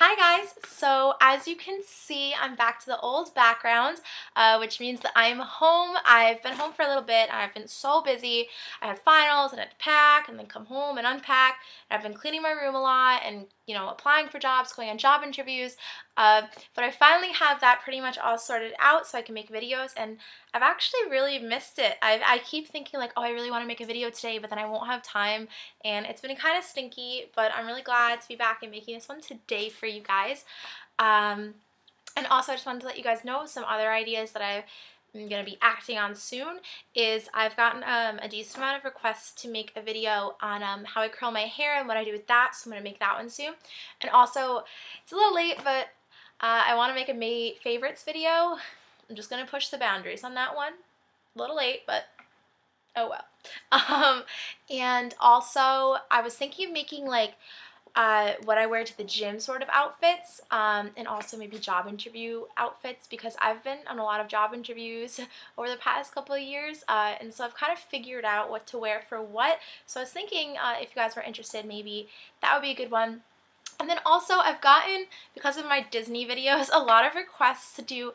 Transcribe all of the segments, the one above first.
Hi guys! So as you can see, I'm back to the old background, uh, which means that I'm home. I've been home for a little bit. I've been so busy. I had finals and I had to pack and then come home and unpack. And I've been cleaning my room a lot and, you know, applying for jobs, going on job interviews. Uh, but I finally have that pretty much all sorted out so I can make videos and I've actually really missed it. i I keep thinking like, oh, I really want to make a video today, but then I won't have time and it's been kind of stinky, but I'm really glad to be back and making this one today for you guys. Um, and also I just wanted to let you guys know some other ideas that i am going to be acting on soon is I've gotten um, a decent amount of requests to make a video on um, how I curl my hair and what I do with that, so I'm going to make that one soon. And also, it's a little late, but uh, I want to make a May favorites video. I'm just going to push the boundaries on that one. A little late, but oh well. Um, and also, I was thinking of making like uh, what I wear to the gym sort of outfits um, and also maybe job interview outfits because I've been on a lot of job interviews over the past couple of years uh, and so I've kind of figured out what to wear for what. So I was thinking uh, if you guys were interested maybe that would be a good one. And then also I've gotten, because of my Disney videos, a lot of requests to do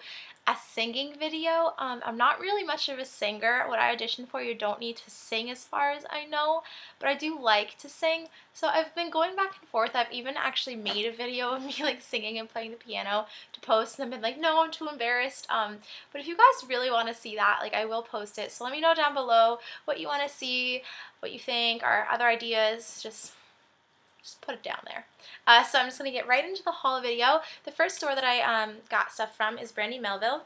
a singing video. Um, I'm not really much of a singer. What I audition for, you don't need to sing as far as I know, but I do like to sing. So I've been going back and forth. I've even actually made a video of me like singing and playing the piano to post and I've been like, no, I'm too embarrassed. Um, but if you guys really want to see that, like I will post it. So let me know down below what you want to see, what you think, or other ideas. Just just put it down there. Uh, so I'm just going to get right into the haul video. The first store that I um, got stuff from is Brandy Melville.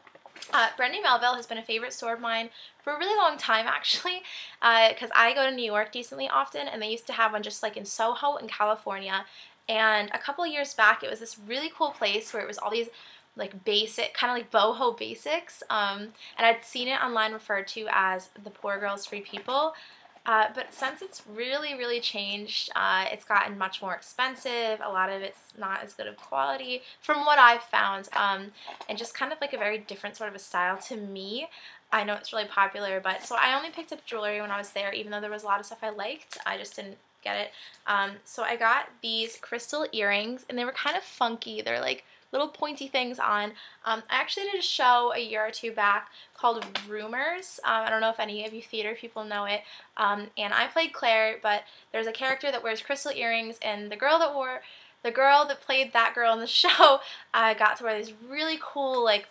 Uh, Brandy Melville has been a favorite store of mine for a really long time actually because uh, I go to New York decently often and they used to have one just like in Soho in California and a couple years back it was this really cool place where it was all these like basic, kind of like boho basics um, and I'd seen it online referred to as the poor girls free people uh, but since it's really, really changed, uh, it's gotten much more expensive. A lot of it's not as good of quality from what I've found. Um, and just kind of like a very different sort of a style to me. I know it's really popular, but so I only picked up jewelry when I was there, even though there was a lot of stuff I liked. I just didn't get it. Um, so I got these crystal earrings, and they were kind of funky. They're like little pointy things on. Um, I actually did a show a year or two back called Rumors. Um, I don't know if any of you theater people know it. Um, and I played Claire, but there's a character that wears crystal earrings, and the girl that wore the girl that played that girl in the show uh, got to wear these really cool like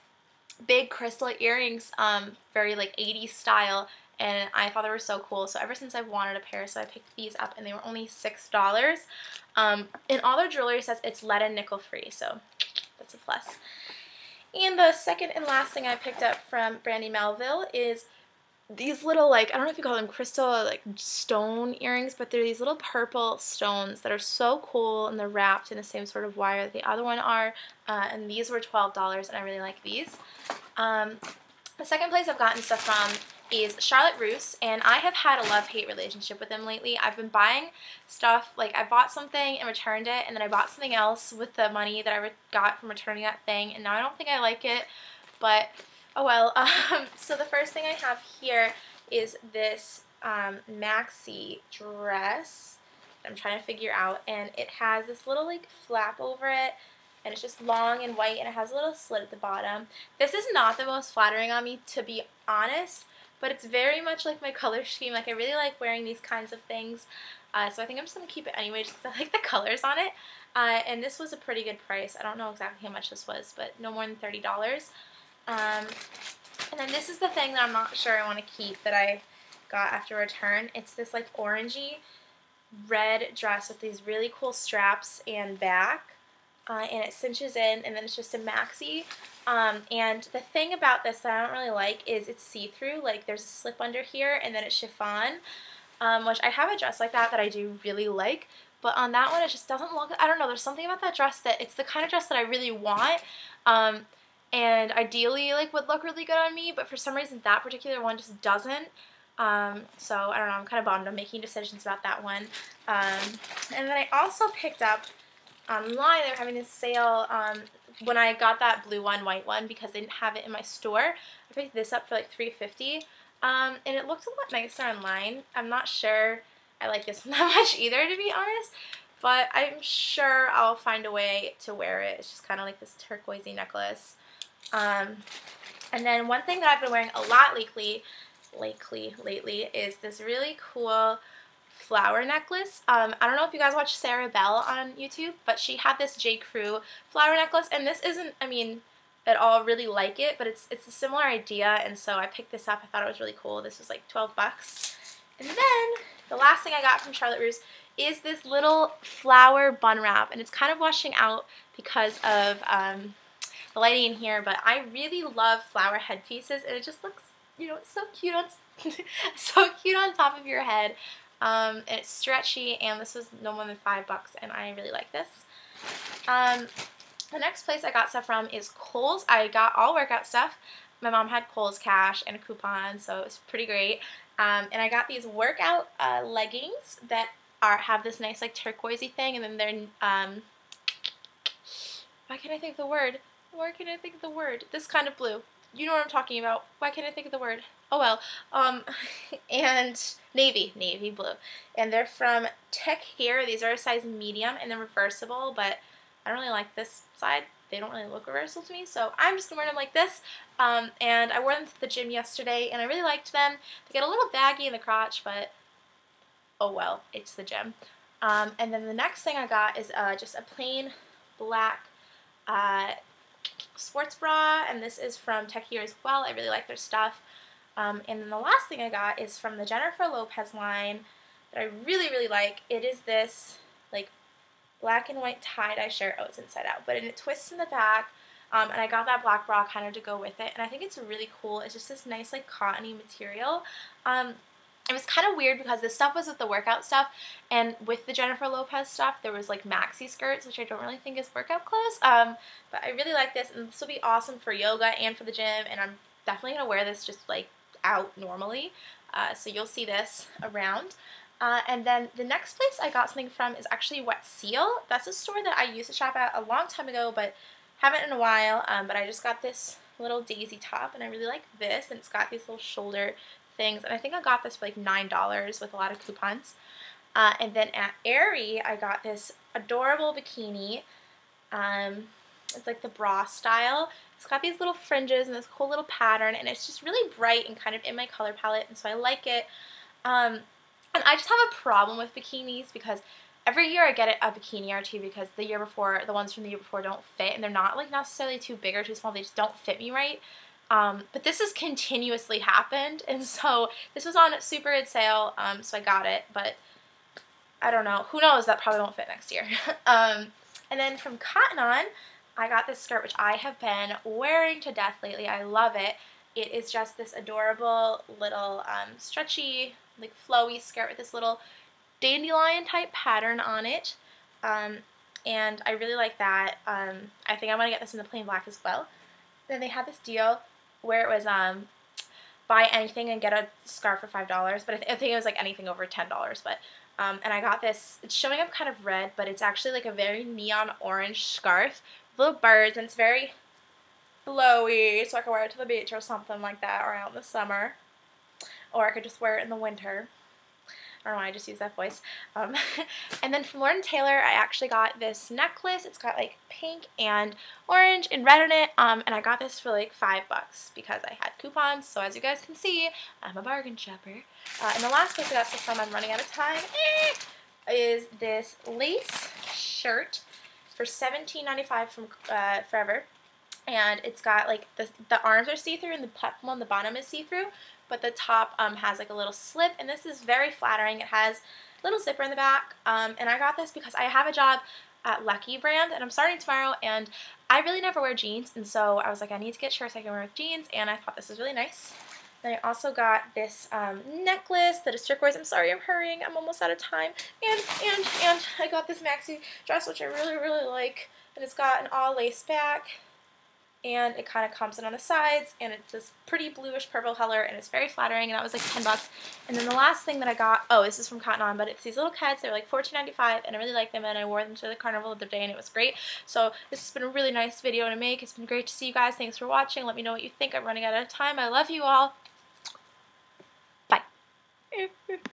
big crystal earrings, um, very like 80s style, and I thought they were so cool. So ever since I've wanted a pair, so I picked these up, and they were only $6. Um, all their jewelry says it's lead and nickel free, so And the second and last thing I picked up from Brandy Melville is these little like I don't know if you call them crystal like stone earrings, but they're these little purple stones that are so cool and they're wrapped in the same sort of wire that the other one are. Uh, and these were twelve dollars, and I really like these. Um, the second place I've gotten stuff from is Charlotte Russe, and I have had a love-hate relationship with them lately. I've been buying stuff, like I bought something and returned it, and then I bought something else with the money that I got from returning that thing, and now I don't think I like it, but oh well. Um, so the first thing I have here is this um, maxi dress I'm trying to figure out, and it has this little like flap over it, and it's just long and white and it has a little slit at the bottom. This is not the most flattering on me to be honest, but it's very much like my color scheme. Like I really like wearing these kinds of things. Uh, so I think I'm just going to keep it anyway just because I like the colors on it. Uh, and this was a pretty good price. I don't know exactly how much this was, but no more than $30. Um, and then this is the thing that I'm not sure I want to keep that I got after return. It's this like orangey red dress with these really cool straps and back uh, and it cinches in and then it's just a maxi. Um, and the thing about this that I don't really like is it's see-through, like there's a slip under here and then it's chiffon, um, which I have a dress like that that I do really like, but on that one it just doesn't look, I don't know, there's something about that dress that it's the kind of dress that I really want, um, and ideally like would look really good on me, but for some reason that particular one just doesn't. Um, so I don't know, I'm kind of bummed I'm making decisions about that one. Um, and then I also picked up online. They were having a sale um, when I got that blue one, white one, because they didn't have it in my store. I picked this up for like 350 um, and it looked a lot nicer online. I'm not sure I like this one that much either, to be honest. but I'm sure I'll find a way to wear it. It's just kind of like this turquoisey necklace. Um, and then one thing that I've been wearing a lot lately, lately, lately, is this really cool flower necklace. Um, I don't know if you guys watch Sarah Bell on YouTube, but she had this J. Crew flower necklace, and this isn't, I mean, at all really like it, but it's it's a similar idea, and so I picked this up. I thought it was really cool. This was like 12 bucks. And then the last thing I got from Charlotte Russe is this little flower bun wrap, and it's kind of washing out because of um, the lighting in here, but I really love flower headpieces, and it just looks, you know, so cute on, so cute on top of your head. Um, it's stretchy, and this was no more than five bucks, and I really like this. Um, the next place I got stuff from is Kohl's. I got all workout stuff. My mom had Kohl's cash and a coupon, so it was pretty great. Um, and I got these workout uh, leggings that are have this nice like turquoisey thing, and then they're um, why can't I think of the word? Why can't I think of the word? This kind of blue. You know what I'm talking about. Why can't I think of the word? Oh well. Um, and navy, navy blue. And they're from Tek Gear. These are a size medium and they're reversible, but I don't really like this side. They don't really look reversible to me, so I'm just to wear them like this. Um, and I wore them to the gym yesterday, and I really liked them. They get a little baggy in the crotch, but oh well, it's the gym. Um, and then the next thing I got is uh, just a plain black uh, sports bra, and this is from Tek Gear as well. I really like their stuff. Um, and then the last thing I got is from the Jennifer Lopez line that I really, really like. It is this like black and white tie-dye shirt. Oh, it's inside out, but it twists in the back. Um, and I got that black bra kind of to go with it, and I think it's really cool. It's just this nice like cottony material. Um, it was kind of weird because this stuff was with the workout stuff, and with the Jennifer Lopez stuff, there was like maxi skirts, which I don't really think is workout clothes. Um, but I really like this, and this will be awesome for yoga and for the gym, and I'm definitely gonna wear this just like out normally. Uh, so you'll see this around. Uh, and then the next place I got something from is actually Wet Seal. That's a store that I used to shop at a long time ago, but haven't in a while. Um, but I just got this little daisy top, and I really like this. And it's got these little shoulder things. And I think I got this for like $9 with a lot of coupons. Uh, and then at Aerie, I got this adorable bikini. Um, it's like the bra style. It's got these little fringes and this cool little pattern, and it's just really bright and kind of in my color palette, and so I like it. Um, and I just have a problem with bikinis because every year I get a bikini or two because the year before, the ones from the year before don't fit, and they're not like necessarily too big or too small, they just don't fit me right. Um, but this has continuously happened, and so this was on super good sale, um, so I got it, but I don't know. Who knows? That probably won't fit next year. um, and then from Cotton On, I got this skirt, which I have been wearing to death lately. I love it. It is just this adorable little um, stretchy, like flowy skirt with this little dandelion type pattern on it. Um, and I really like that. Um, I think I'm going to get this in the plain black as well. Then they had this deal where it was um, buy anything and get a scarf for $5, but I, th I think it was like anything over $10, but um, and I got this, it's showing up kind of red, but it's actually like a very neon orange scarf, little birds, and it's very flowy, so I could wear it to the beach or something like that around the summer, or I could just wear it in the winter. I don't know why I just use that voice. Um, and then from Lord & Taylor, I actually got this necklace. It's got like pink and orange and red in it. Um, and I got this for like five bucks because I had coupons. So as you guys can see, I'm a bargain shopper. Uh, and the last place I got stuff from, I'm running out of time, eh, is this lace shirt for $17.95 from uh, Forever. And it's got like the, the arms are see-through and the peplum on the bottom is see-through but the top um, has like a little slip, and this is very flattering. It has a little zipper in the back, um, and I got this because I have a job at Lucky Brand, and I'm starting tomorrow, and I really never wear jeans, and so I was like, I need to get shirts I can wear with jeans, and I thought this was really nice. Then I also got this um, necklace that is turquoise. I'm sorry, I'm hurrying. I'm almost out of time. And, and, and I got this maxi dress, which I really, really like. And it's got an all lace back. And it kind of comes in on the sides. And it's this pretty bluish purple color. And it's very flattering. And that was like 10 bucks. And then the last thing that I got oh this is from Cotton On but it's these little cats they're like $14.95 and I really like them. And I wore them to the carnival the other day. And it was great. So this has been a really nice video to make. It's been great to see you guys. Thanks for watching. Let me know what you think. I'm running out of time. I love you all